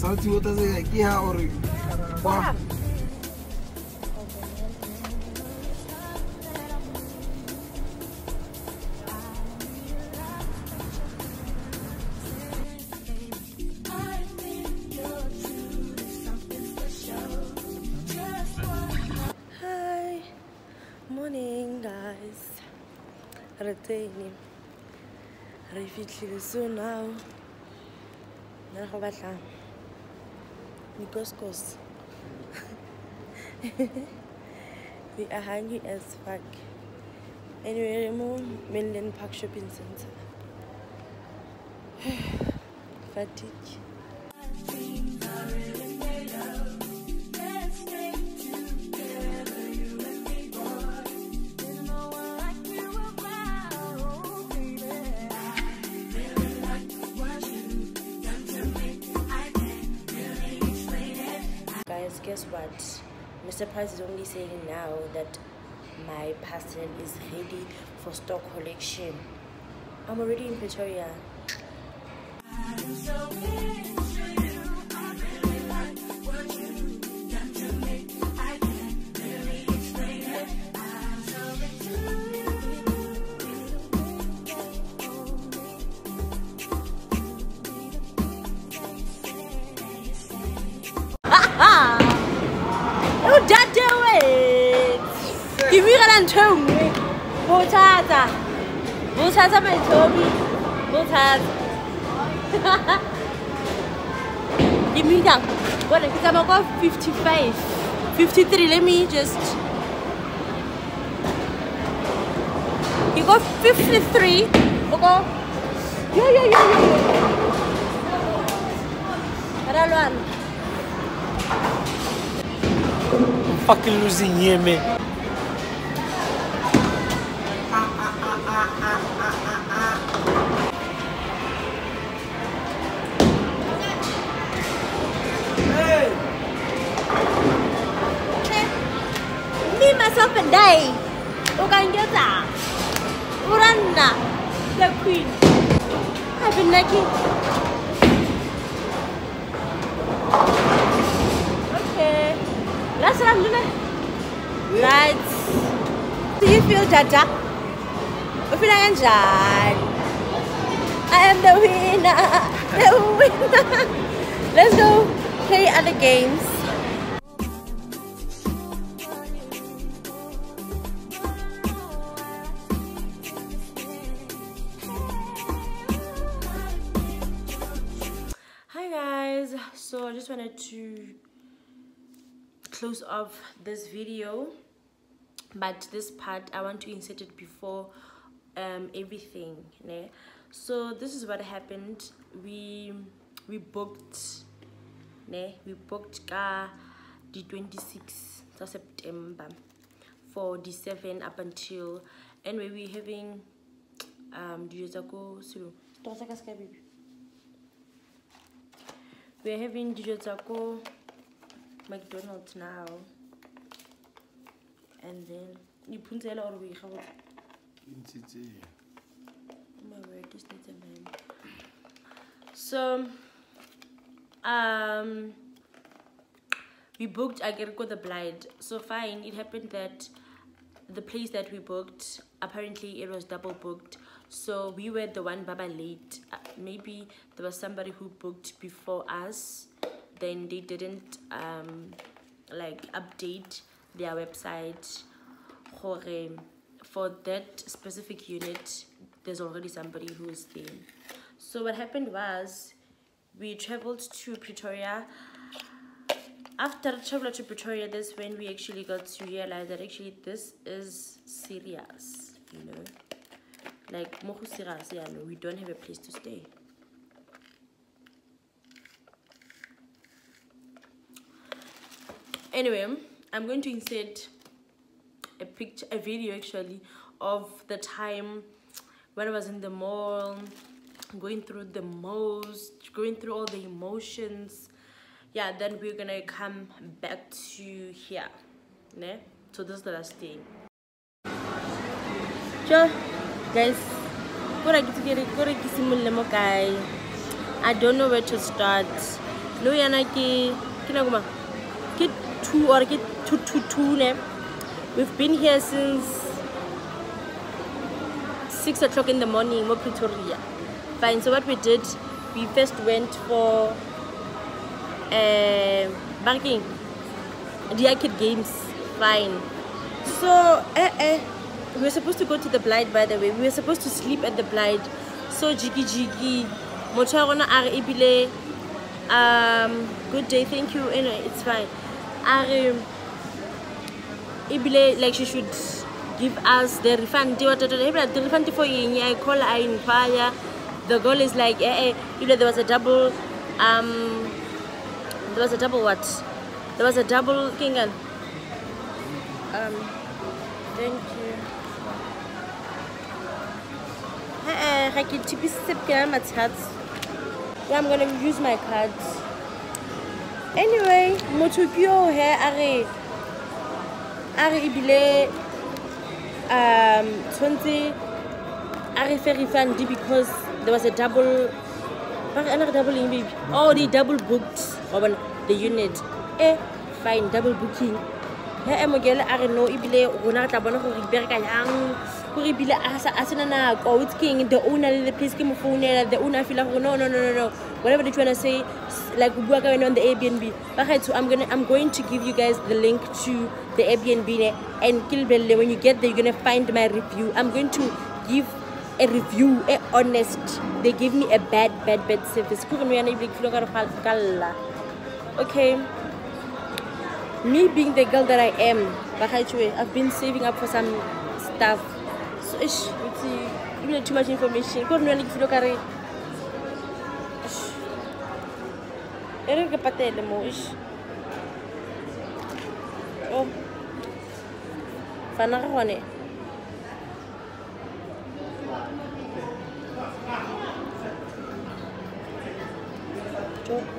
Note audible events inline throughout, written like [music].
salty water se ke ha ore kwa Hi, morning guys. Re tsene. Re fitlhile so now. Nna go Nikoskos. [laughs] We are hungry as fuck. Anyway, we're mo Menlyn Park Shopping Center. [sighs] Fatigue. Guess what? Mr. Price is only saying now that my parcel is ready for stock collection. I'm already in Pretoria. Udadewethu ngibikela ntho e eh. nngwe bothatha bothatha baithobi bothatha ke [laughs] mina bona ke tsamaya kwa 55 53 let me just ke ko 53 o ko yo yo yo yo yo. Ra lwana. Fucking losing here man open day. and Uranda. the queen. I've been lucky. okay let's run right do you feel jaja ufila kanjani i am the winner. The winner. Let's go. Play other games. So I just wanted to close off this video, but this part I want to insert it before um, everything. So this is what happened. We we booked? We booked ka the 26th of September for the 7 up until anyway we're having um do you go so we're having dijo mcdonald's now. And then you put iphuntsela or we have my word this needs a man. So um we booked ageriko the Blyde. So fine it happened that the place that we booked apparently it was double booked so we were the one baba late. Uh, maybe there was somebody who booked before us. Then they didn't um like update their website. For that specific unit there's already somebody who is there. So what happened was we traveled to pretoria. After travel to Pretoria, that's when we actually got to realize that actually this is serious, you know. Like, mo go we don't have a place to stay. Anyway, I'm going to insert a picture, a video actually, of the time when I was in the mall, going through the most, going through all the emotions. Yeah then we're gonna come back to here ne? So this is the last day. Sure guys get go to mo kae? I don't know where to start. Nou yana ke ke nako mang? Ke two or ke two two two ne? We've been here since six o'clock in the morning mo pretoria. Fine so what we did we first went for uh, banking the arcade games. Fine. So eh, eh, we were supposed to go to the Blyde by the way. We were supposed to sleep at the Blyde. So jiggy jiggy. Motho wa rona a um good day thank you. Anyway it's fine. A re ebile like she should give us the refund. The refund for eng? I call i inquire. The girl is like eh eh you there was a double um there was a double what? There was a double kingan um thank you tipisitse ke na matshatsi yeah i'm gonna use my cards anyway motho ke yo he a re a re ebile um tshwanetse a re fe because there was a double ba double eng baby? Oh they double booked. Wa bona the unit. Eh fine double booking. He e mogele a re no ebile rona re tla bona gore ibereka yang gore ebile a sena nako. It's king the owner le the place ke mo founela the owner a feel gore no no no no no. Whatever they trying to say like bua ka yone on the airbnb. Ba gaetsho i'm gonna i'm going to give you guys the link to the airbnb ne and ke lebelele when you get there you're gonna find my review. I'm going to give a review a honest. They gave me a bad bad bad service. Kore no yana ebile ke filo ka okay. Me being the girl that i am bagaetswe eh, i've been saving up for some stuff so ish it's even too much information kore no yana ke filo ka re e re ke patele mo ish oh fana ga gone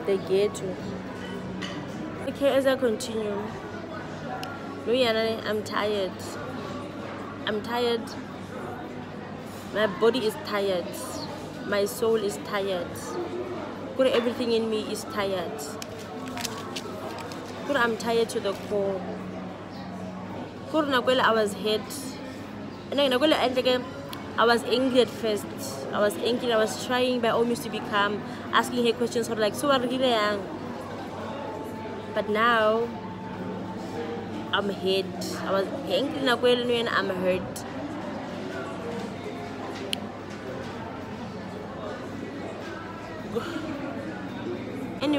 the ghetto okay as i continue Luyana, i'm tired. I'm tired my body is tired my soul is tired Good, everything in me is tired Good, i'm tired to the core nakwele i was hit and then I was angry at first. I was angry. I was trying by all means to be calm, asking her questions for like, so what are? But now, I'm hurt. I was angry and I'm hurt.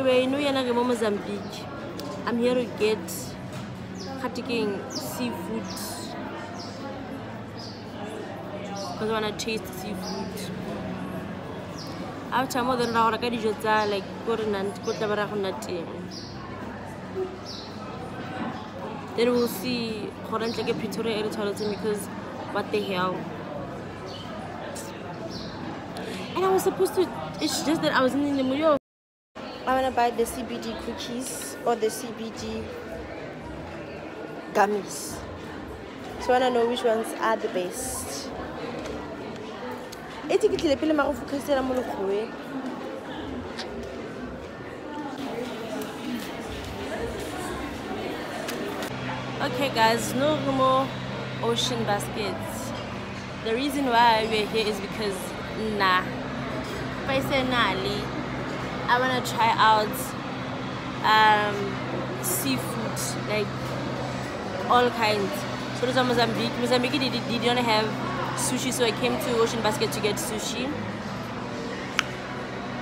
Anyway, no yana ke mo Mozambique. I'm here to get khatikeng seafood because I want to taste seafood. After more than hour, I can just like go to Nant, go to Barakunati. Then we'll see Horan like a Pretoria area tourism because what the hell. And I was supposed to, it's just that I was in the mood. Want to buy the CBD cookies or the CBD gummies. So I want to know which ones are the best. pele okay guys no more ocean baskets the reason why we're here is because nah personally i want to try out um seafood like all kinds. So there's mozambique. Mozambique they, did not have sushi so I came to Ocean Basket to get sushi.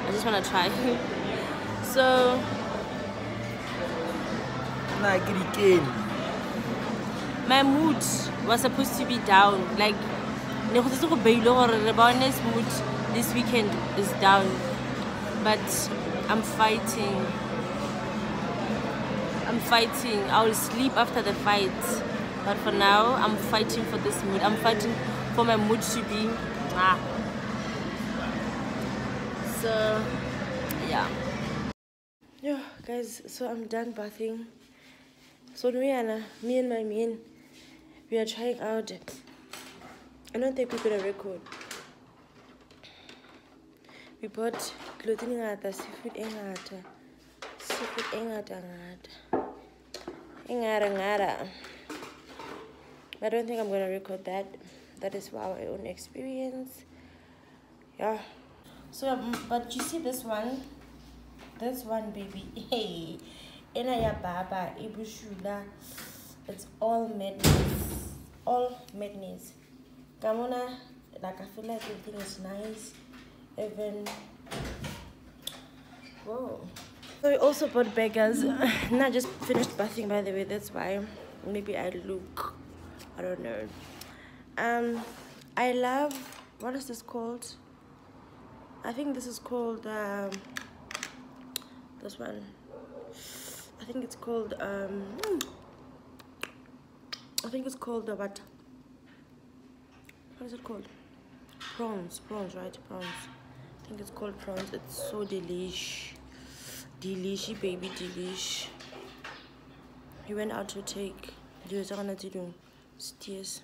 I just want to try. [laughs] So my mood was supposed to be down. Like mood this weekend is down. But I'm fighting. I'm fighting. I will sleep after the fight. But for now I'm fighting for this mood. I'm fighting for my mood to be ah. so yeah. Yeah guys so i'm done bathing. So Nuyana, me and my man we are trying out. I don't think we're gonna record we bought clothing ngata seafood e ngata There's a food engata ngata. Engara ngara. I don't think I'm gonna record that. That is our own experience. Yeah. So, um, but you see this one? This one, baby. [laughs] Hey, ena ya baba ibushula. It's all madness. All madness. Kamona, like I feel like everything is nice. Even. Whoa. So we also bought beggars. [laughs] Not just finished bathing, by the way. That's why. Maybe I look. I don't know. Um, I love. What is this called? I think this is called. Um, this one. I think it's called. Um, I think it's called the what? What is it called? Prawns. Prawns, right? Prawns. Think it's called prawns. It's so delish. Delish, baby, delish. He went out to take. Steers.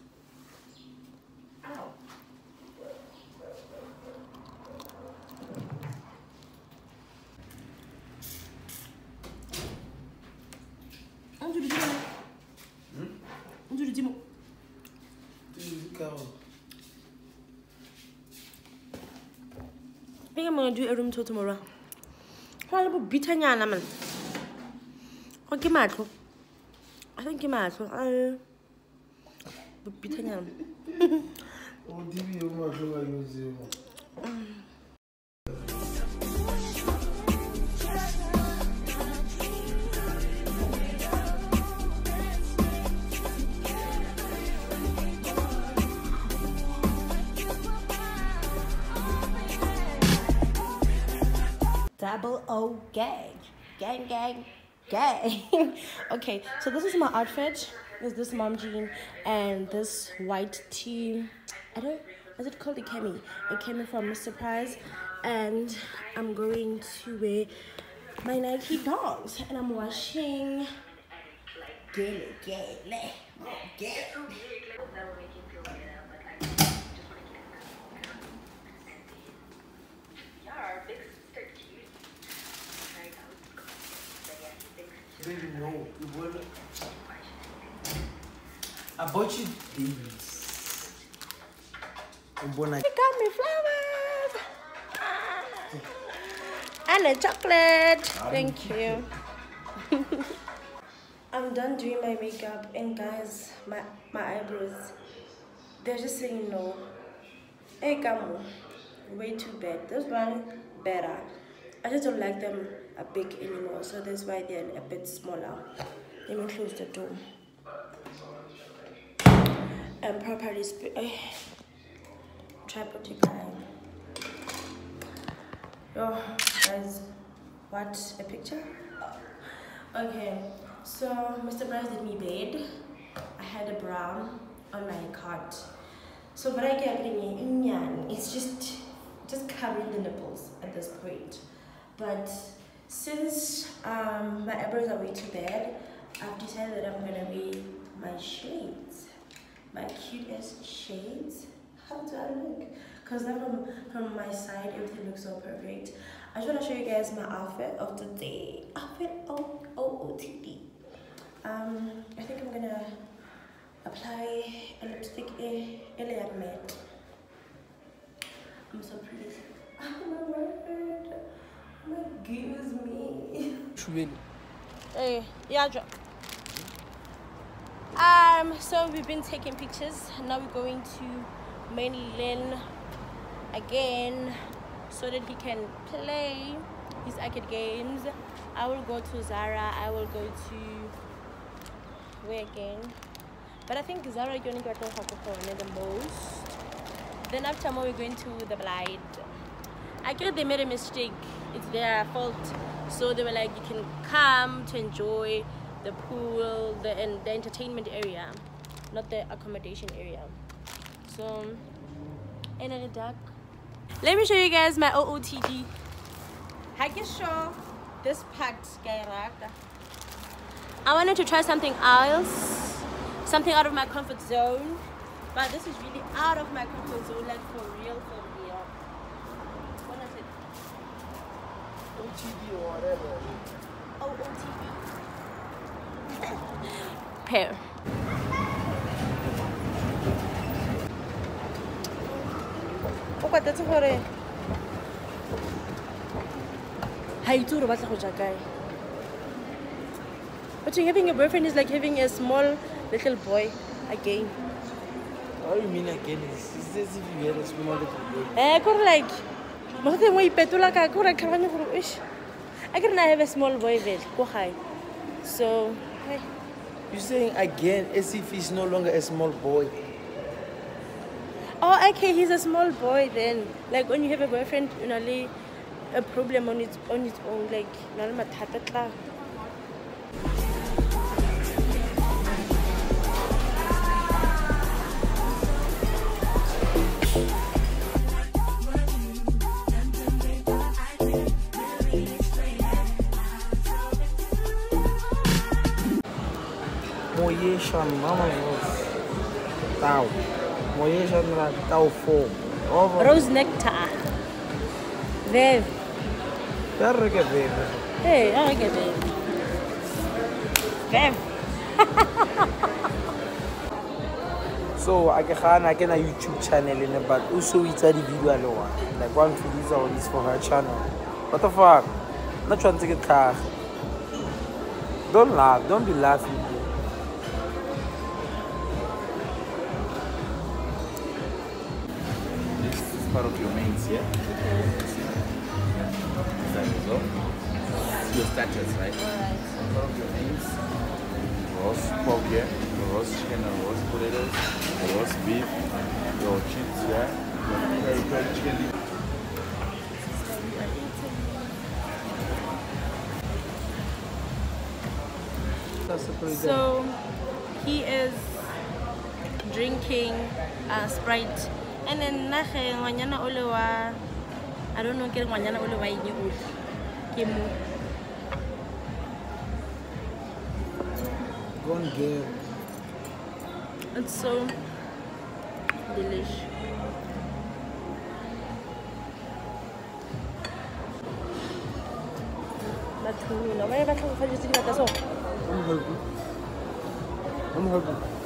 I think I'm gonna do a room tour tomorrow. Go le bobithanyana man. Go ke matlho. I think ke matlho. a bobithanyana. [laughs] O dibi yo ma hloka yo zemo. Double O oh, gang. Gang, gang, gang. [laughs] okay, so this is my outfit. Is this mom jean and this white tee. I don't, is it called a cami? A cami from Mr. Price. And I'm going to wear my Nike dogs. And I'm washing. Gele, gele, gele. Baby, no. You wanna... I bought you these. Ubona They got me flowers. And a chocolate. Thank you. [laughs] I'm done doing my makeup and guys, my, my eyebrows, they're just saying no. Hey, come on. way too bad. This one, better. I just don't like them a big anymore, so that's why they're a bit smaller. Let me close the door. And properly sp- eh, tripod decline. Oh, guys, what a picture. Okay, so Mr. Price did me bed. I had a bra on my cot. So what I get in it's just just covering the nipples at this point. But since um, my eyebrows are way too bad, I've decided that I'm gonna wear my shades, my cutest shades. How do I look? Cause now from from my side, everything looks so perfect. I just wanna show you guys my outfit of the day. Outfit O O O T D. Um, I think I'm gonna apply a lipstick. A a matte. I'm so pretty. Oh my word. My goodness me. Shubeni. Hey, yeah, drop. Um, so we've been taking pictures. Now we're going to Menlyn again so that he can play his arcade games. I will go to Zara. I will go to where again? But I think Zara is going to go to the most. Then after more, we're going to the Blyde. I guess they made a mistake. It's their fault. So they were like, you can come to enjoy the pool, the and the entertainment area, not the accommodation area. So, another duck. Let me show you guys my OOTD. I can show this part, I wanted to try something else, something out of my comfort zone. But this is really out of my comfort zone, like for real, for real. What is it? OTD or whatever. Pear. [laughs] o kwatetse gore ga itse gore o batla go ja kae but having a boyfriend is like having a small little boy again What do you mean again? It's, it's as if you had a small little boy. eh kore like mo go teng wa ipetola ka kore tlhaloganye gore ish a ke re na have a small boy vele ko gae so hey. You're saying again as if he's no longer a small boy. Oh, okay, he's a small boy then. Like when you have a boyfriend, you know, a problem on its on its own, like not uh, mathata tla. Moyeshan mama was tau. Moyeshan ra tau four. Over. Rose nectar. There. Perre ke bebe. Hey, I get it. Vev. [laughs] So I can I can a YouTube channel in it, but also it's a video a one. Like one release all this for her channel. What the fuck? Not trying to get car. Don't laugh. Don't be laughing. Part of your mains, yeah? Exactly so. Your starters, right? Mains. Roast pork, yeah? Roast chicken and roast potatoes. Roast beef. Your chips, yeah? Your peri peri chicken. So he is drinking uh, Sprite. And then nage ngwanyana ole wa I don't know ke re ngwanyana ole wa eng ole. Ke mo. Gone girl. It's so delish. Bathuna, ba batla go fa dijo tse di ngata so. I'm hungry. I'm hungry.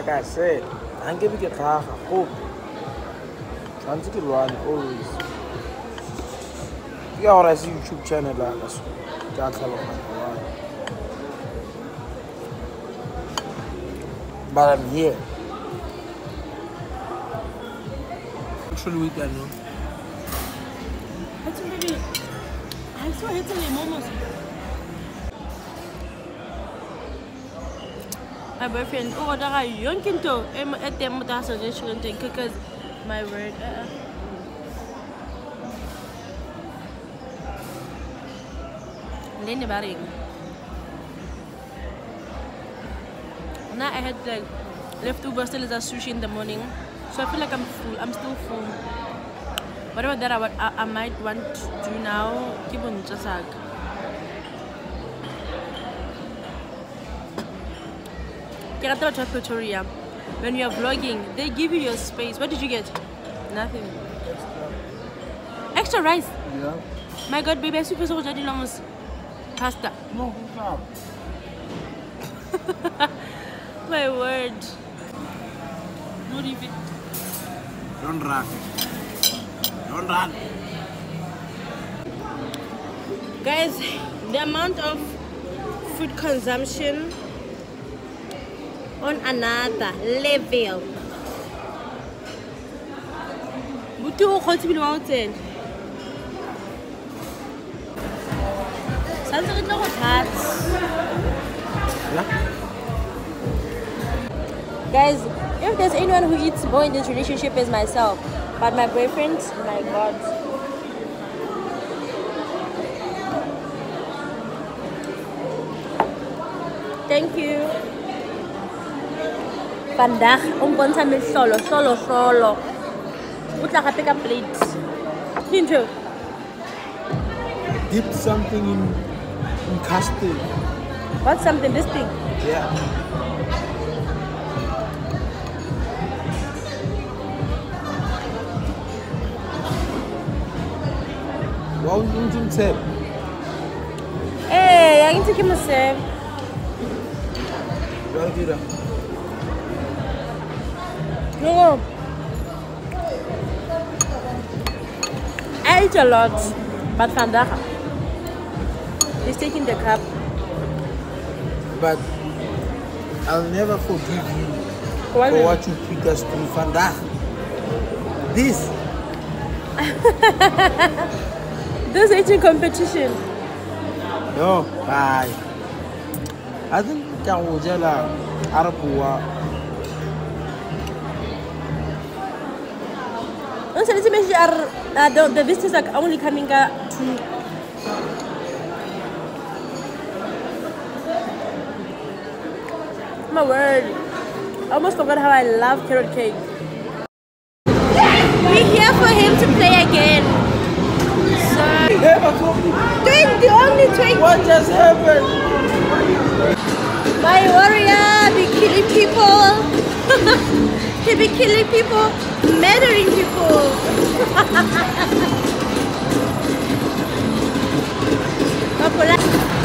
Like I said, I'm give you a hope. Trying to get one always. Yeah, or I see YouTube channel like that's that's how I'm But I'm here. Actually, we can know. Hathi baby. I saw it in the My boyfriend o order yonke into eteng mo tsa restaurant because my word. Uh, Lene ba reng? Now I had like leftover still as a sushi in the morning, so I feel like I'm full. I'm still full. Whatever that I, I, I might want to do now, keep on just like. Batho ba Pretoria. When you are vlogging, they give you your space. What did you get? Nothing. Extra rice. Yeah. My God, baby, I supposed to go almost pasta. No, who's? [laughs] My word. Not even. Don't run. Don't run. Guys, the amount of food consumption on another level. Buti o kgotse bile wa o tsena. Santse re tlo go thata. Guys, if there's anyone who eats more in this relationship is myself. But my boyfriend, my god. Thank you pandag o mpontsha metlolo solosolo o tla gape ka plate. Ke dip something in, in custard. What something this thing? Yeah. Wa o ntse ntshebe ee ya ke ntse ke mosebe jwa dira? No. I ate a lot, but vandaag he's taking the cup. But I'll never forgive you Why for what you put us through. Vandaag. This. [laughs] This eating competition. No, bye. I think ka go jela uh, a are uh, the, the visitors are only coming uh, to my word. I almost forgot how I love carrot cake. We're here for him to play again. So Hey, but twenty only twenty. What just happened? My warrior be killing people. [laughs] he be killing people, murdering people. [laughs]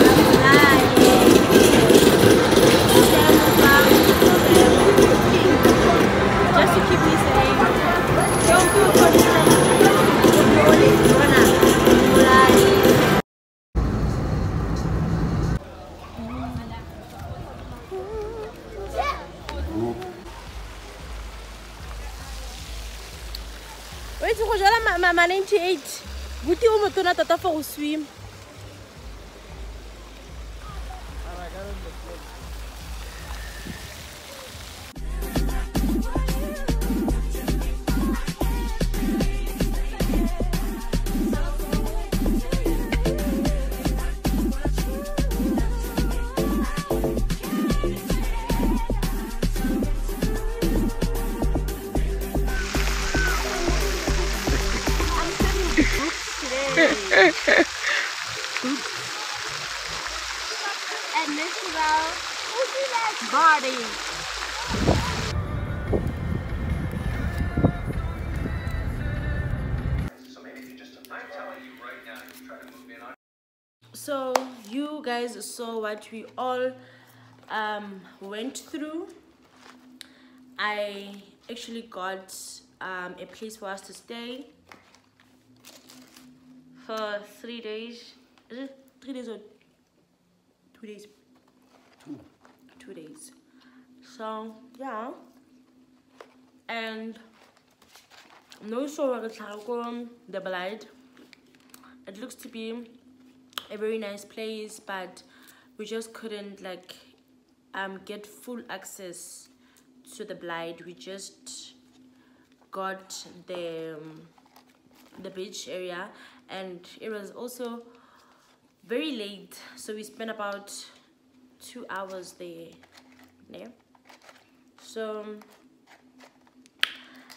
98. Buti o motona tota for go swim. Guys saw what we all um, went through. I actually got um, a place for us to stay for three days. Is it three days or two days? Two. Two days. So yeah. And no so the Blyde. It looks to be a very nice place, but we just couldn't like um get full access to the Blyde. We just got the um, the beach area, and it was also very late, so we spent about two hours there. There, so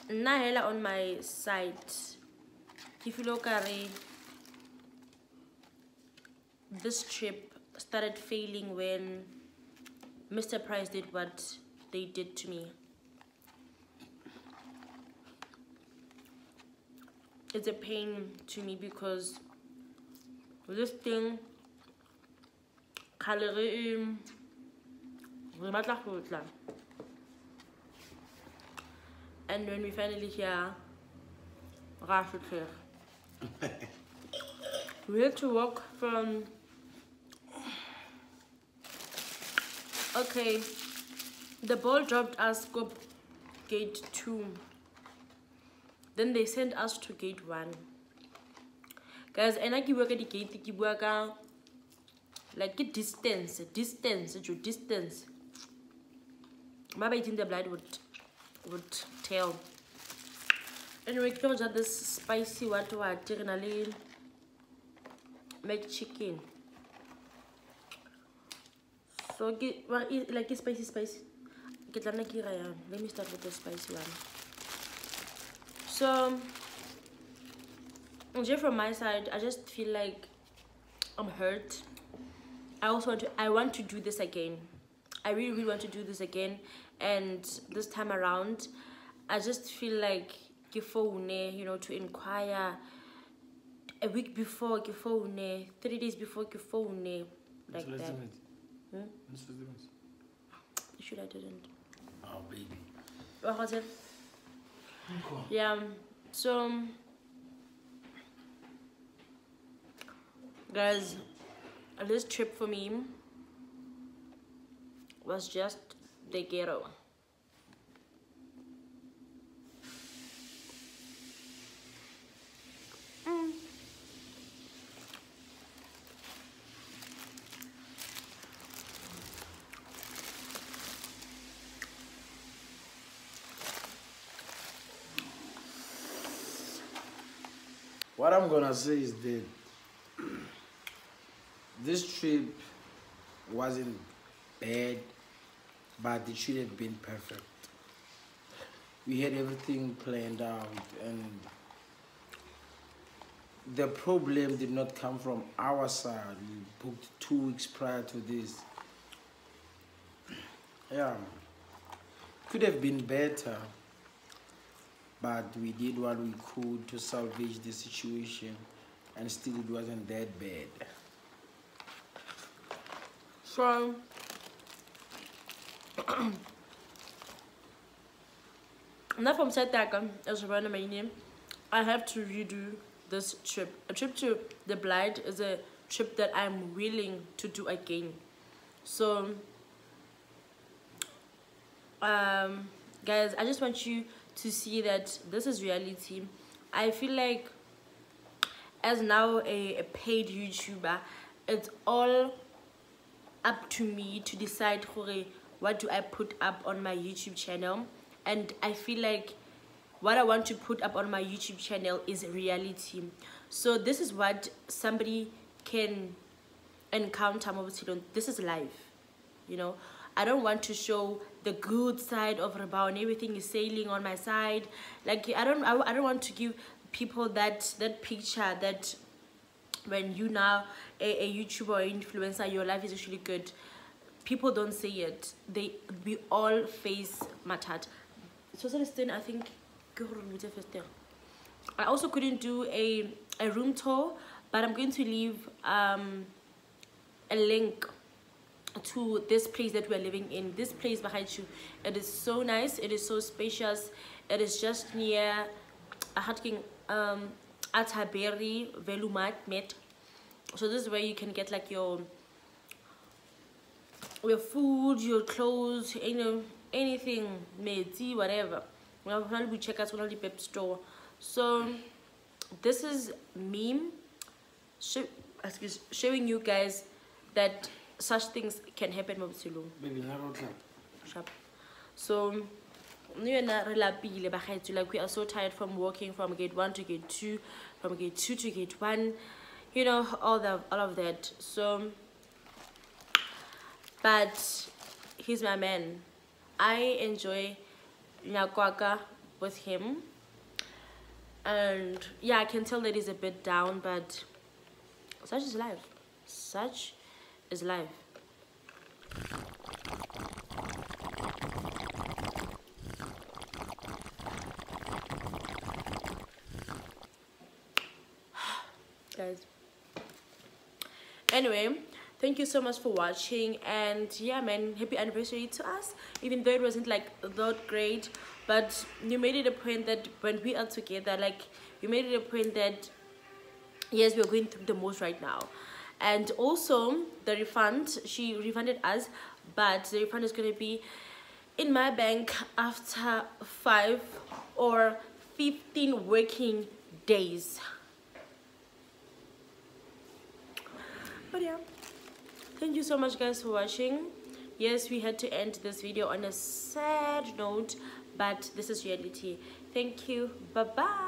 nna hela on my side ke feel okare this trip started failing when Mr. Price did what they did to me. It's a pain to me because this thing kgale re e- re batla and when we finally hear ra [laughs] we had to walk from okay. The ball dropped us go gate two. Then they sent us to gate one. Guys and I bua ka di-gate ke bua like ke distance distance jo distance. Ba itseng the blood would would tell. Anyway tlo this spicy what what le McChicken. So get well, like it's spicy spicy. Ke tla nna ke. Let me start with the spicy one. So just from my side, I just feel like I'm hurt. I also want to I want to do this again. I really really want to do this again and this time around I just feel like ke phone you know to inquire a week before ke phone three days before ke phone like that Hmm? Let's do it. should i didn't Oh, baby. What was it? Yeah, um, so um, guys, this trip for me was just the ghetto. Mm. What I'm gonna say is that this trip wasn't bad, but it should have been perfect. We had everything planned out, and the problem did not come from our side. We booked two weeks prior to this. Yeah, could have been better but we did what we could to salvage the situation and still it wasn't that bad So, [clears throat] now from Setaka, as a my name, I have to redo this trip. A trip to the Blyde is a trip that I'm willing to do again. So, um, guys, I just want you to see that this is reality. I feel like as now a, a paid YouTuber, it's all up to me to decide what do I put up on my YouTube channel. And I feel like what I want to put up on my YouTube channel is reality. So this is what somebody can encounter. This is life, you know. I don't want to show the good side of Rabao and everything is sailing on my side. Like I don't, I, I don't want to give people that that picture that when you now a, a YouTuber or influencer, your life is actually good. People don't say it. They we all face matat. So I think I also couldn't do a a room tour, but I'm going to leave um a link to this place that we're living in. This place behind you. It is so nice. It is so spacious. It is just near a Ahatking um Ataberi Velumat Met. So this is where you can get like your your food your clothes you know anything tea, whatever. We check out one the pep store. So this is meme excuse showing you guys that such things can happen baby sharp so yona lapile bagaetso like we are so tired from walking from gate one to gate two from gate two to gate one you know all the all of that. So but he's my man. I enjoy nyakwaka with him. And yeah i can tell that he's a bit down but such is life. Such is life. [sighs] Guys. Anyway, thank you so much for watching and yeah man happy anniversary to us even though it wasn't like that great but you made it a point that when we are together like you made it a point that yes we're going through the most right now and also the refund she refunded us but the refund is going to be in my bank after five or 15 working days. But yeah. Thank you so much guys for watching. Yes we had to end this video on a sad note but this is reality. Thank you. Bye bye